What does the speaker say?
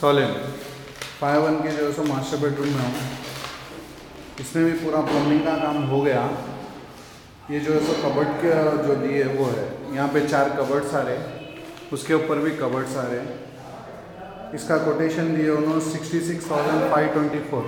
Solid five one के जो है सो मास्टर बेडरूम में हूँ। इसमें भी पूरा प्लम्बिंग का काम हो गया। ये जो है सो कबर्ड के जो दिए वो है। यहाँ पे चार कबर्ड्स आ रहे उसके ऊपर भी कबर्ड सारे इसका कोटेशन दिए उन्होंने sixty six thousand five twenty four